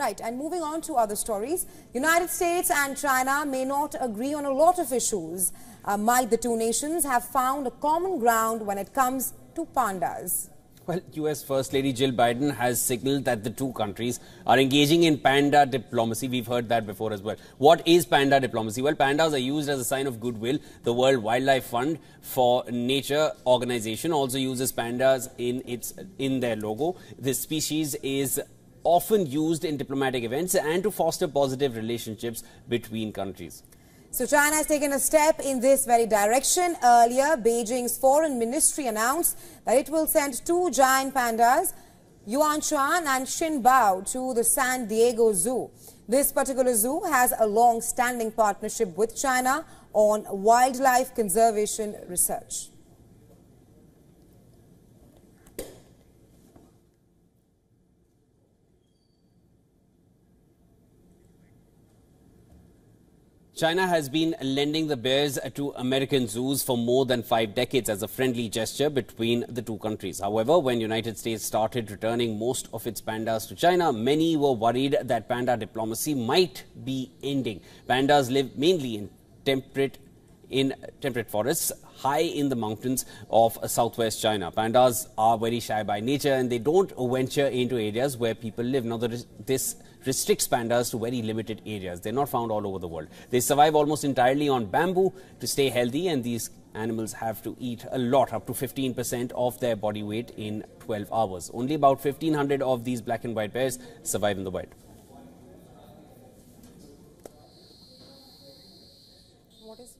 Right, and moving on to other stories, United States and China may not agree on a lot of issues. Uh, might the two nations have found a common ground when it comes to pandas? Well, US First Lady Jill Biden has signaled that the two countries are engaging in panda diplomacy. We've heard that before as well. What is panda diplomacy? Well, pandas are used as a sign of goodwill. The World Wildlife Fund for Nature organization also uses pandas in its in their logo. This species is often used in diplomatic events and to foster positive relationships between countries. So China has taken a step in this very direction. Earlier, Beijing's foreign ministry announced that it will send two giant pandas, Yuan Yuanshan and Xinbao, to the San Diego Zoo. This particular zoo has a long-standing partnership with China on wildlife conservation research. China has been lending the bears to American zoos for more than five decades as a friendly gesture between the two countries. However, when United States started returning most of its pandas to China, many were worried that panda diplomacy might be ending. Pandas live mainly in temperate in temperate forests high in the mountains of southwest China. Pandas are very shy by nature and they don't venture into areas where people live. Now, this restricts pandas to very limited areas. They're not found all over the world. They survive almost entirely on bamboo to stay healthy and these animals have to eat a lot, up to 15% of their body weight in 12 hours. Only about 1500 of these black and white bears survive in the wild. What is